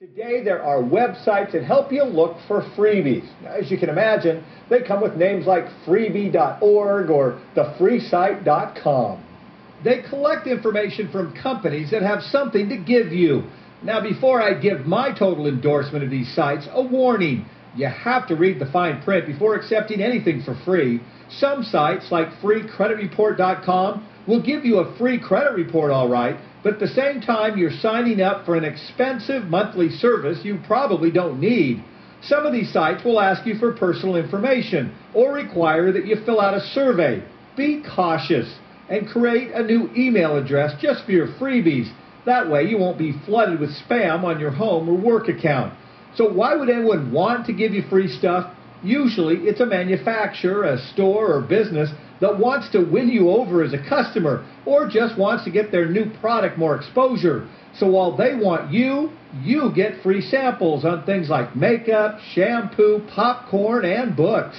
Today there are websites that help you look for freebies. Now, as you can imagine, they come with names like freebie.org or thefreesite.com. They collect information from companies that have something to give you. Now, before I give my total endorsement of these sites, a warning. You have to read the fine print before accepting anything for free. Some sites, like freecreditreport.com, will give you a free credit report, all right, but at the same time, you're signing up for an expensive monthly service you probably don't need. Some of these sites will ask you for personal information or require that you fill out a survey. Be cautious and create a new email address just for your freebies. That way, you won't be flooded with spam on your home or work account. So, why would anyone want to give you free stuff? Usually, it's a manufacturer, a store, or business that wants to win you over as a customer or just wants to get their new product more exposure. So while they want you, you get free samples on things like makeup, shampoo, popcorn, and books.